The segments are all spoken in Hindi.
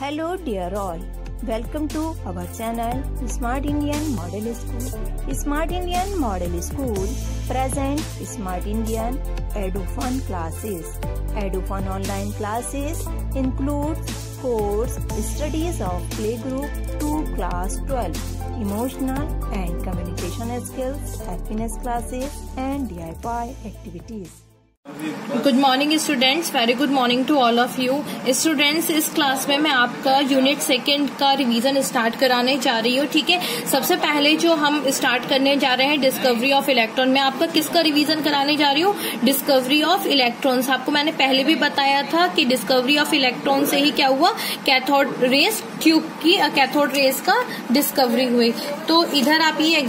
Hello dear all. Welcome to our channel Smart Indian Model School. Smart Indian Model School present Smart Indian EduFun classes. EduFun online classes include course studies of playgroup to class 12, emotional and communication skills, happiness classes and DIY activities. Good morning students very good morning to all of you students इस क्लास में मैं आपका यूनिट सेकंड का रिवीजन स्टार्ट कराने जा रही हूँ, ठीक है? सबसे पहले जो हम स्टार्ट करने जा रहे हैं डिस्कवरी ऑफ़ इलेक्ट्रॉन मैं आपका किसका रिवीजन कराने जा रही हूँ? डिस्कवरी ऑफ़ इलेक्ट्रॉन्स आपको मैंने पहले भी बताया था कि डिस्कवरी ऑफ़ इलेक्ट्रॉन से ही क्या हुआ? कैथोड रेस ट्यूब की कैथोड रेस का डिस्कवरी हुई तो इधर आप ये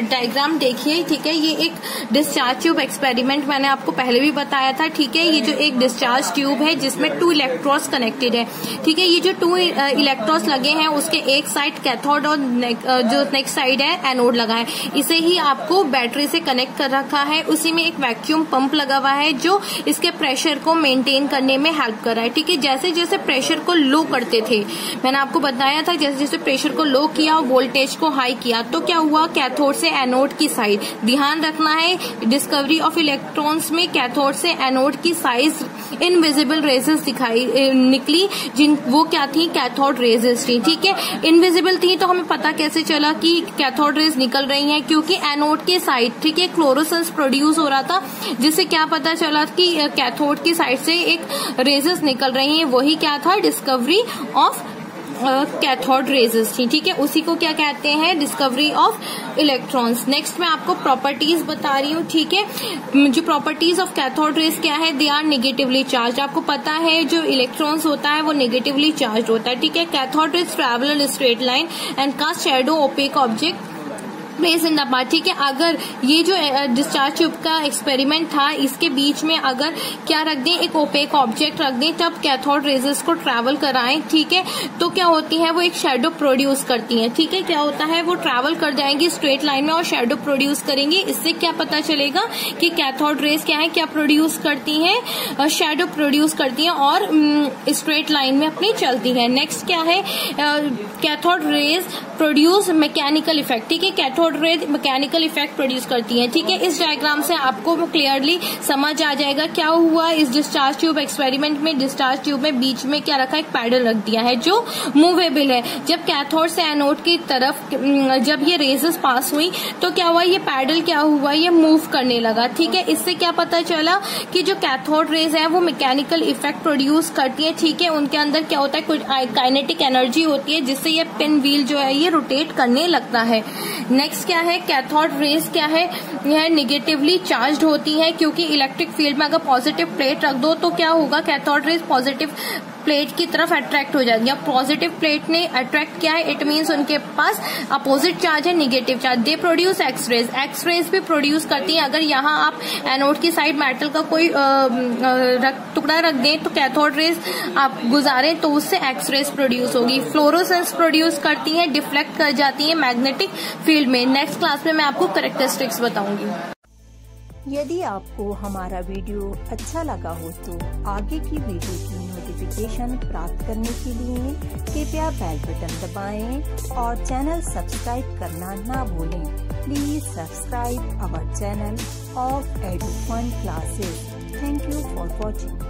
डायग्राम देखिए, ठीक है? ये एक डिस्चार्ज ट्यूब एक्सपेरिमेंट मैंने आपको पहले भी बताया था, ठीक है, ये जो एक डिस्चार्ज ट्यूब है जिसमें टू इलेक्ट्रोस कनेक्टेड है, ठीक है, ये जो टू इलेक्ट्रोस लगे हैं, उसके एक साइड कैथोड और जो नेक्स्ट साइड है एनोड लगा है, इसे ही आपको बैटरी से कनेक्ट कर रखा है, उसी में एक वैक्यूम पंप लगा हुआ है, जो इसके प्रेशर को मेंटेन करने में हेल्प कर रहा है, ठीक है जैसे जैसे प्रेशर को लो करते थे, मैंने आपको बताया था जैसे जैसे प्रेशर को लो किया और वोल्टेज को हाई किया तो क्या हुआ कैथोड से एनोड की साइड ध्यान रखना है डिस्कवरी ऑफ़ इलेक्ट्रॉन्स में कैथोड से एनोड की साइज़ इनविजिबल रेजेस दिखाई निकली, जिन, वो क्या थी? कैथोड रेजेस थी, ठीक है? इनविजिबल थी तो हमें पता कैसे चला कि कैथोड रेज निकल रही हैं, क्योंकि एनोड के साइड ठीक है? क्लोरोसेंस प्रोड्यूस हो रहा था, जिससे क्या पता चला कि कैथोड की साइड से एक रेजेस निकल रही हैं, वही क्या था? डिस्कवरी ऑफ़ कैथोड रेजेस थी, ठीक है? उसी को क्या कहते हैं? डिस्कवरी ऑफ़ इलेक्ट्रॉन्स नेक्स्ट मैं आपको प्रॉपर्टीज़ बता रही हूँ, ठीक है? जो प्रॉपर्टीज़ ऑफ़ कैथोड रेज क्या है? दे आर निगेटिवली चार्ज आपको पता है, जो इलेक्ट्रॉन्स होता है, वो निगेटिवली चार्ज होता है, ठीक है? Cathode rays travel straight line and cast shadow opaque object place in the part ठीक है? अगर ये जो डिस्चार्ज ट्यूब का एक्सपेरिमेंट था, इसके बीच में अगर क्या रख दें? एक ओपेक ऑब्जेक्ट रख दें, तब कैथोड रेजेस को ट्रैवल कराएँ, ठीक है? तो क्या होती है, वो एक शेडो प्रोड्यूस करती हैं, ठीक है? क्या होता है, वो ट्रैवल कर जाएँगी स्ट्रेट लाइन में और शेडो प्रोड्यूस करेंगे। इससे क्या पता चलेगा कि कैथोड रेज क्या है, क्या प्रोड्यूस करती हैं? शेडो प्रोड्यूस करती हैं और स्ट्रेट लाइन में अपनी चलती है। नेक्स्ट क्या है? Cathode rays produce mechanical effect ठीक है? Cathode cathode rays mechanical effect produce करती हैं। ठीक है? इस डायग्राम से आपको क्लियरली समझ आ जाएगा क्या हुआ। इस डिस्चार्ज ट्यूब एक्सपेरिमेंट में डिस्चार्ज ट्यूब में बीच में क्या रखा? एक पैडल रख दिया है जो मूवेबल है। जब कैथोड से एनोड की तरफ़ जब ये रेजेस पास हुई तो क्या हुआ? ये पैडल क्या हुआ? ये मूव करने लगा। ठीक है? इससे क्या पता चला कि जो कैथोड रेज है, वो मैकेनिकल इफ़ेक्ट प्रोड्यूस करती है। ठीक है? उनके अंदर क्या होता है? कुछ काइनेटिक एनर्जी होती है, जिससे ये पिन व्हील जो है, ये रोटेट करने लगता है। नेक्स्ट नेक्स्ट क्या है? कैथोड रेज क्या है? यह निगेटिवली चार्ज होती है क्योंकि इलेक्ट्रिक फ़ील्ड में अगर पॉजिटिव प्लेट रख दो तो क्या होगा? कैथोड रेज पॉजिटिव प्लेट की तरफ़ अट्रैक्ट हो जाएगी। अब पॉजिटिव प्लेट ने अट्रैक्ट किया है इट मीन्स उनके पास अपोजिट चार्ज है negative charge they produce x rays x rays भी प्रोड्यूस करती है। अगर यहाँ आप एनोड की साइड मेटल का कोई टुकड़ा रख दें तो कैथोड रेज आप गुजारें तो उससे एक्स रेज प्रोड्यूस होगी। फ्लोरोसेंस प्रोड्यूस करती है डिफ्लेक्ट कर जाती है मैग्नेटिक फ़ील्ड में नेक्स्ट क्लास में मैं आपको करेक्टरिस्टिक्स बताऊँगी। यदि आपको हमारा वीडियो अच्छा लगा हो तो आगे की वीडियो की नोटिफिकेशन प्राप्त करने के लिए कृपया बेल बटन दबाएँ और चैनल सब्सक्राइब करना ना भूलें। Please subscribe our channel of Edufun classes thank you for watching